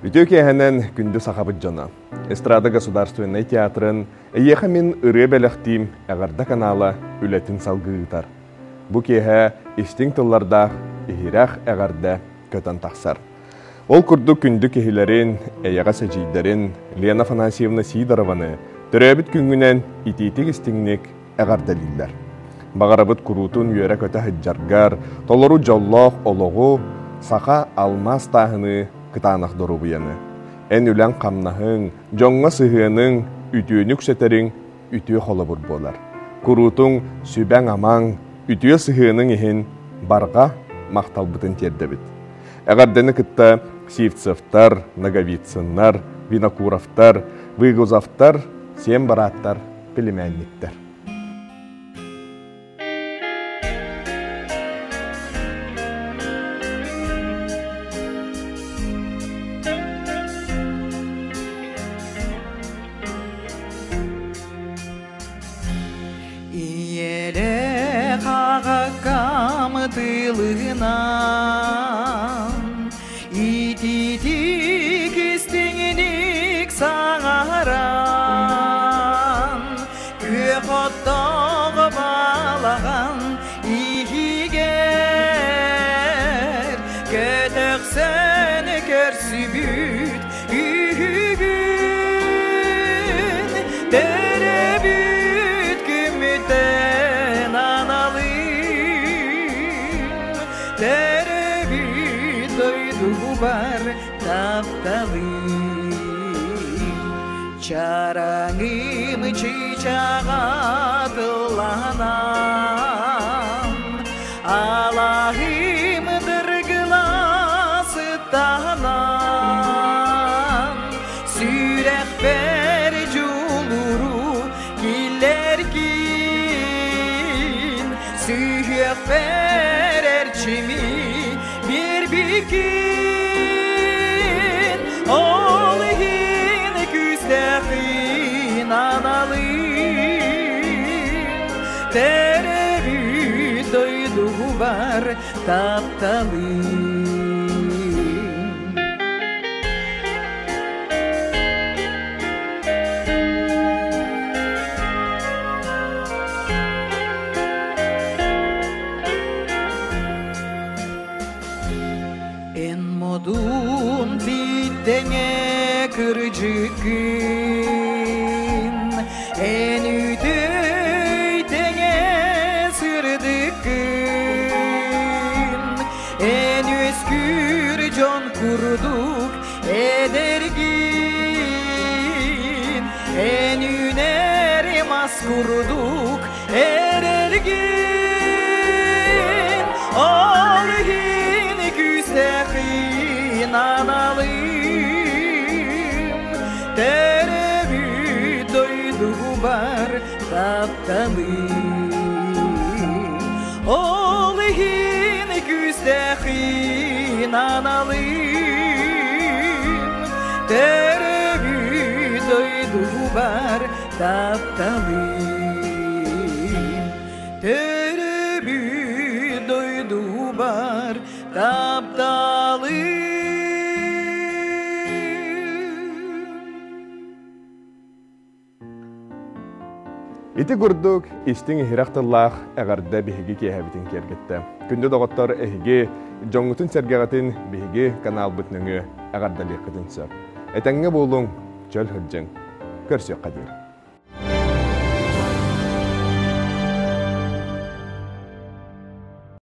Бүтө кеһенен күндү сахабыт жона. Эстрада государственный театрын эйеха мен ыры бәләхтим әгәрдә канала үләтин салгыытар. Бу кеһә истиң тылларда ихирах әгәрдә көтөн тахсар. Ол курду күндү кеһиләрен, эйяга сәҗидәрен Лена Афанасьевна Сидорованы төрәбит күнгүнән ититик истиңник әгәрдәлилләр. Багарабыт курутун үйәрә көтә хәҗҗаргар, толору жоллох ологу, саха алмас тахыны кытаанах дорубуяны. Эн үлән камнаһың, жоңға сыһыының, үтүөнүк сәтериң, үтүө холобур болар. Курутуң сүбәң амаң, үтүө сыһыының иһин барға мақталбытын тердебит. Әгәрдәне кытта Сивцевтар, Наговицыннар, Винокуровтар, Выгузовтар, Сем бараттар, атылығынан ититик истеңенек саңаран көк оттағы балаған ихигер көтөксөні көрсүбү نبتغي چرنگیم چیچغت لانم الهیم درگلاس دانم سیرخ بر جولورو گیلرگین سیرخ بر erçimi bir bikin var taptalım En modun bitene kırcıkın En kurduk edergin En üner mas kurduk. Erergin Algin güstehin analım Terebi doydu var taptalım Algin güstehin inanalım Terevü doydu bar taptalim Terevü doydu bar taptalim Ити гурдук истин хирахтыллах әгәрдә биһиги кеһәбитин кергетте. Күндә доготтар эһиги жоңгутын сергегатын биһиги канал бүтнүңү әгәрдәли кытынса. Этәңге булуң чөл хөджең. Көрсө кадир.